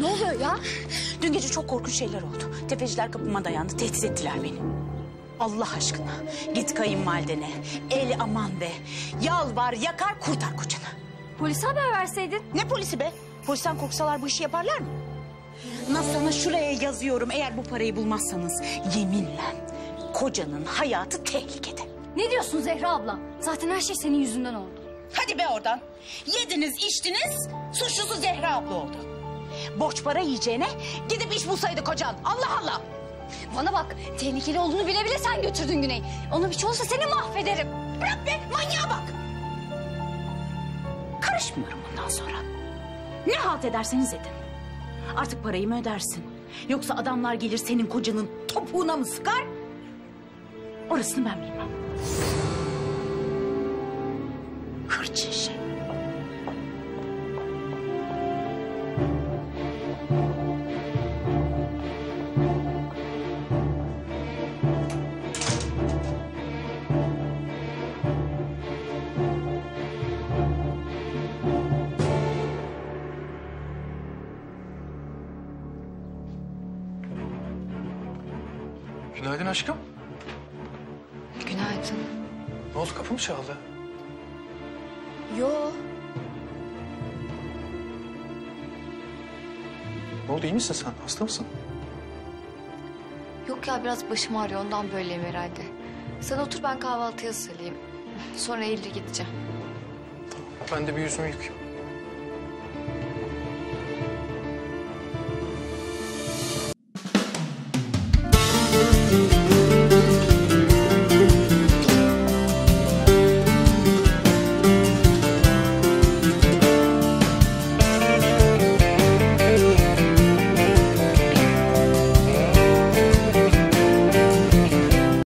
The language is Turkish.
Ne oluyor ya? Dün gece çok korkunç şeyler oldu. Tefeciler kapıma dayandı, tehdit ettiler beni. Allah aşkına git kayınvalidene, el aman de. Yalvar, yakar, kurtar kocanı. Polise haber verseydin. Ne polisi be? Polisten korksalar bu işi yaparlar mı? Nasılsa şuraya yazıyorum eğer bu parayı bulmazsanız yeminle kocanın hayatı tehlikede. Ne diyorsun Zehra abla? Zaten her şey senin yüzünden oldu. Hadi be oradan. Yediniz, içtiniz, suçlusu Zehra abla oldu. Borç para yiyeceğine gidip iş bulsaydı kocan. Allah Allah. Bana bak, tehlikeli olduğunu bile bile sen götürdün Güney. Ona bir şey olsa seni mahvederim. Bırak be, manyağa bak. Karışmıyorum bundan sonra. Ne halt ederseniz edin. Artık parayı mı ödersin? Yoksa adamlar gelir senin kocanın topuğuna mı sıkar? Orasını ben bilmem. Hırçın şey. Günaydın aşkım. Günaydın. Ne oldu kapı mı çaldı? Yo, Ne oldu iyi misin sen? Hasta mısın? Yok ya biraz başım ağrıyor ondan böyleyim herhalde. Sen otur ben kahvaltıya hazırlayayım. Sonra Eylül'e gideceğim. Ben de bir yüzümü yıkayayım.